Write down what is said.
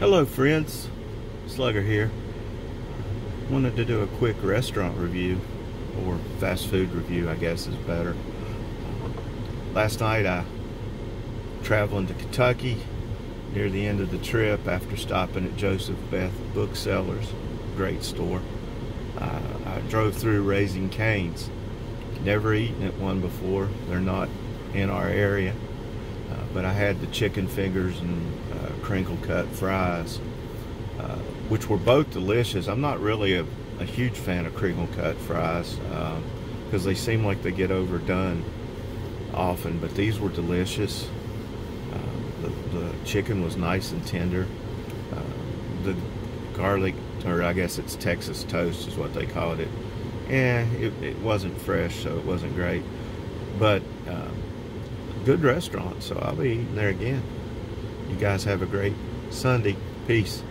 Hello friends, Slugger here. Wanted to do a quick restaurant review, or fast food review I guess is better. Last night I traveling to Kentucky near the end of the trip after stopping at Joseph Beth Booksellers, great store. Uh, I drove through Raising Cane's. Never eaten at one before. They're not in our area. Uh, but I had the chicken fingers and uh, crinkle cut fries, uh, which were both delicious. I'm not really a, a huge fan of crinkle cut fries because um, they seem like they get overdone often, but these were delicious. Uh, the, the, chicken was nice and tender. Uh, the garlic, or I guess it's Texas toast is what they called it. Yeah, it, it wasn't fresh, so it wasn't great. But um, good restaurant, so I'll be eating there again. You guys have a great Sunday. Peace.